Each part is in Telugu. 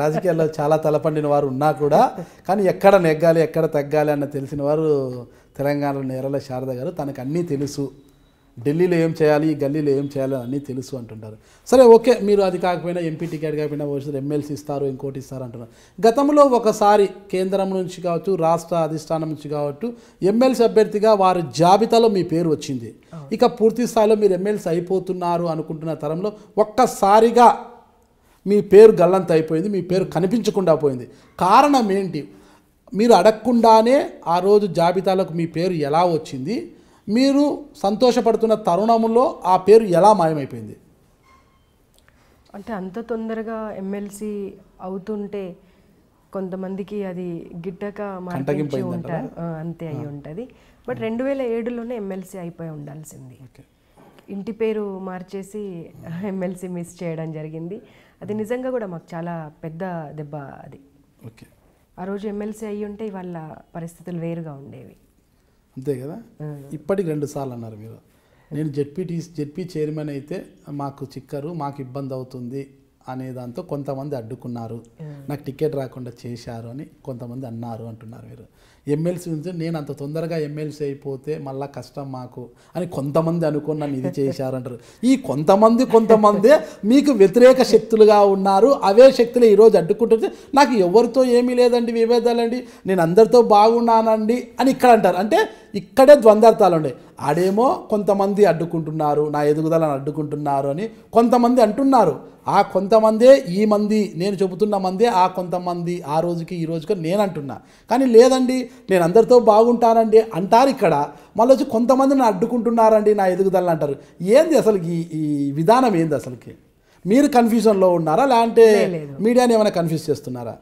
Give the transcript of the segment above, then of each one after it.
రాజకీయాల్లో చాలా తలపండిన వారు ఉన్నా కూడా కానీ ఎక్కడ నెగ్గాలి ఎక్కడ తగ్గాలి అన్న తెలిసిన వారు తెలంగాణలో నేరల శారద గారు తనకు అన్నీ తెలుసు. ఢిల్లీలో ఏం చేయాలి గల్లీలో ఏం చేయాలి అన్నీ తెలుసు అంటుంటారు. సరే ఓకే మీరు అది కాకపోయినా ఎంపీ టికెట్ కాకపోయినా వచ్చి ఎమ్మెల్సీ ఇస్తారు ఇంకోటి ఇస్తారు అంటున్నారు. గతంలో ఒకసారి కేంద్రం నుంచి కావచ్చు రాష్ట్ర అధిష్టానం నుంచి కావచ్చు ఎమ్మెల్సీ అభ్యర్థిగా వారి జాబితాలో మీ పేరు వచ్చింది. ఇక పూర్తి స్థాయిలో మీరు ఎమ్మెల్సీ అయిపోతున్నారు అనుకుంటున్న తరంలో ఒక్కసారిగా మీ పేరు గల్లంత అయిపోయింది మీ పేరు కనిపించకుండా పోయింది. కారణం ఏంటి? మీరు అడగకుండానే ఆ రోజు జాబితాలకు మీ పేరు ఎలా వచ్చింది? మీరు సంతోషపడుతున్న తరుణంలో ఆ పేరు ఎలా మాయమైపోయింది? అంటే అంత తొందరగా ఎమ్మెల్సీ అవుతుంటే కొంతమందికి అది గిట్టక ఉంటారు. అంతే అయి ఉంటుంది. బట్ రెండు వేల ఏడులోనే ఎమ్మెల్సీ అయిపోయి ఉండాల్సింది. ఓకే. ఇంటి పేరు మార్చేసి ఎమ్మెల్సీ మిస్ చేయడం జరిగింది. అది నిజంగా కూడా మాకు చాలా పెద్ద దెబ్బ అది. ఓకే. ఆ రోజు ఎమ్మెల్సీ అయ్యి ఉంటే వాళ్ళ పరిస్థితులు వేరుగా ఉండేవి. అంతే కదా? ఇప్పటికి రెండు సార్లు అన్నారు మీరు. నేను జెడ్పీటీ జెడ్పీ చైర్మన్ అయితే మాకు చిక్కరు మాకు ఇబ్బంది అవుతుంది. అనే దాంతో కొంతమంది అడ్డుకున్నారు. నాకు టికెట్ రాకుండా చేశారు అని కొంతమంది అన్నారు అంటున్నారు మీరు. ఎమ్మెల్సీ నుంచి నేను అంత తొందరగా ఎమ్మెల్సీ అయిపోతే మళ్ళా కష్టం మాకు అని కొంతమంది అనుకుని నన్ను ఇది చేశారు అంటారు. ఈ కొంతమంది కొంతమందే మీకు వ్యతిరేక శక్తులుగా ఉన్నారు. అవే శక్తులు ఈరోజు అడ్డుకుంటుంటే నాకు ఎవరితో ఏమీ లేదండి విభేదాలండి. నేను అందరితో బాగున్నానండి అని ఇక్కడ అంటారు. అంటే ఇక్కడే ద్వంద్వార్థాలు ఉండే ఆడేమో కొంతమంది అడ్డుకుంటున్నారు నా ఎదుగుదలను అడ్డుకుంటున్నారు అని కొంతమంది అంటున్నారు. ఆ కొంతమందే ఈ మంది నేను చెబుతున్న మందే ఆ కొంతమంది ఆ రోజుకి ఈ రోజుకి నేను అంటున్నా. కానీ లేదండి నేను అందరితో బాగుంటానండి అంటారు ఇక్కడ. మళ్ళీ వచ్చి కొంతమంది నా అడ్డుకుంటున్నారండి నా ఎదుగుదలను అంటారు. ఏంది అసలు ఈ ఈ విధానం ఏంది అసలుకి? మీరు కన్ఫ్యూజన్లో ఉన్నారా? లేదంటే మీడియాని ఏమైనా కన్ఫ్యూజ్ చేస్తున్నారా?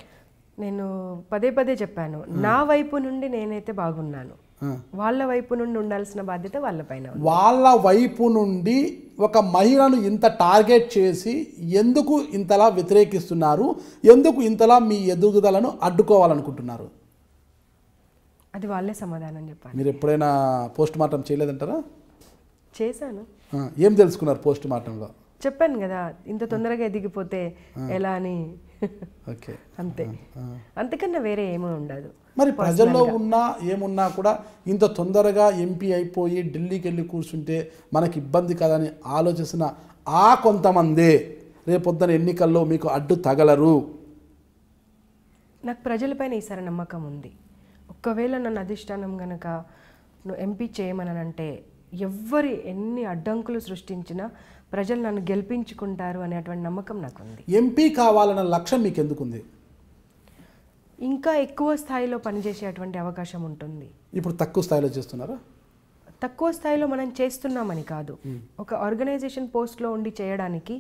నేను పదే పదే చెప్పాను. నా వైపు నుండి నేనైతే బాగున్నాను. వాళ్ళ వైపు నుండి ఉండాల్సిన బాధ్యత వాళ్ళపైన. వాళ్ళ వైపు నుండి ఒక మహిళను ఇంత టార్గెట్ చేసి ఎందుకు ఇంతలా వ్యతిరేకిస్తున్నారు? ఎందుకు ఇంతలా మీ ఎదుగుదలను అడ్డుకోవాలనుకుంటున్నారు? అది వాళ్ళే సమాధానం చెప్పాలి. మీరు ఎప్పుడైనా పోస్ట్ మార్టం చేయలేదంటారా? చేశాను. ఏం తెలుసుకున్నారు పోస్ట్ మార్టంలో? చెప్పాను కదా ఇంత తొందరగా ఎదిగిపోతే ఎలా అని. ఓకే. అంతే. అంతకన్నా వేరే ఏమీ ఉండదు. మరి ప్రజల్లో ఉన్నా ఏమున్నా కూడా ఇంత తొందరగా ఎంపీ అయిపోయి ఢిల్లీకి వెళ్ళి కూర్చుంటే మనకి ఇబ్బంది కదని ఆలోచిస్తున్న ఆ కొంతమందే రేపొద్దున ఎన్నికల్లో మీకు అడ్డు తగలరు. నాకు ప్రజలపైన ఈసారి నమ్మకం ఉంది. ఒక్కవేళ నన్ను అధిష్టానం గనక నువ్వు ఎంపీ చేయమనంటే ఎవ్వరి ఎన్ని అడ్డంకులు సృష్టించినా ప్రజలు నన్ను గెలిపించుకుంటారు అనేటువంటి నమ్మకం నాకు ఉంది ఎంపీ కావాలన్న లక్ష్యం మీకు ఎందుకుంది ఇంకా ఎక్కువ స్థాయిలో పనిచేసేటువంటి అవకాశం ఉంటుంది. ఇప్పుడు తక్కువ స్థాయిలో చేస్తున్నారా? తక్కువ స్థాయిలో మనం చేస్తున్నామని కాదు. ఒక ఆర్గనైజేషన్ పోస్ట్లో ఉండి చేయడానికి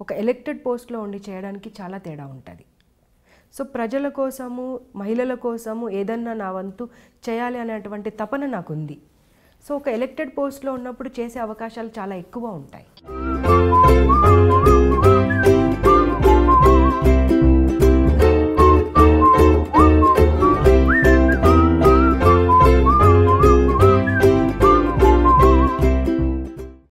ఒక ఎలక్టెడ్ పోస్ట్లో ఉండి చేయడానికి చాలా తేడా ఉంటుంది. సో ప్రజల కోసము మహిళల కోసము ఏదన్నా నా వంతు చేయాలి అనేటువంటి తపన నాకుంది. సో ఒక ఎలక్టెడ్ పోస్ట్లో ఉన్నప్పుడు చేసే అవకాశాలు చాలా ఎక్కువ ఉంటాయి.